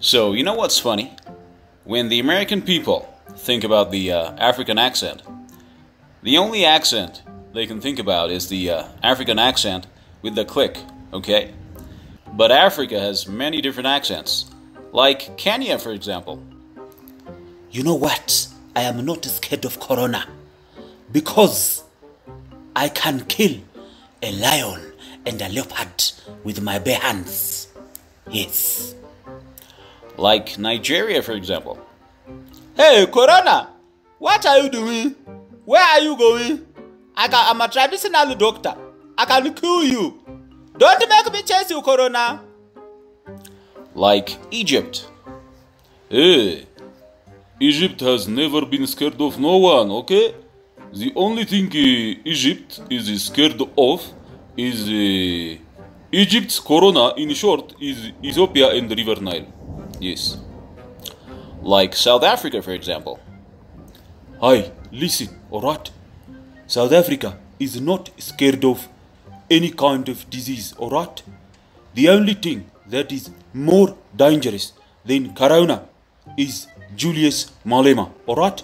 So, you know what's funny? When the American people think about the uh, African accent, the only accent they can think about is the uh, African accent with the click, okay? But Africa has many different accents, like Kenya, for example. You know what? I am not scared of corona because I can kill a lion and a leopard with my bare hands. Yes. Like Nigeria, for example. Hey, Corona, what are you doing? Where are you going? I can, I'm a traditional doctor. I can kill you. Don't make me chase you, Corona. Like Egypt. Hey, Egypt has never been scared of no one, okay? The only thing uh, Egypt is scared of is uh, Egypt's corona, in short, is Ethiopia and the River Nile. Yes. Like South Africa, for example. Hi, listen, alright? South Africa is not scared of any kind of disease, alright? The only thing that is more dangerous than corona is Julius Malema, alright?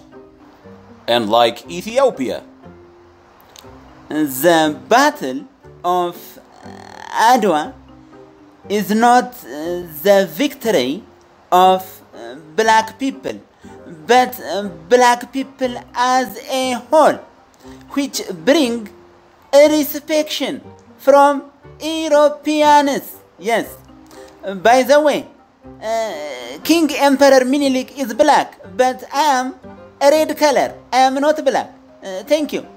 And like Ethiopia. The battle of Adwa is not the victory of uh, black people, but uh, black people as a whole, which bring a respect from Europeans. Yes. By the way, uh, King Emperor Menelik is black, but I am a red color. I am not black. Uh, thank you.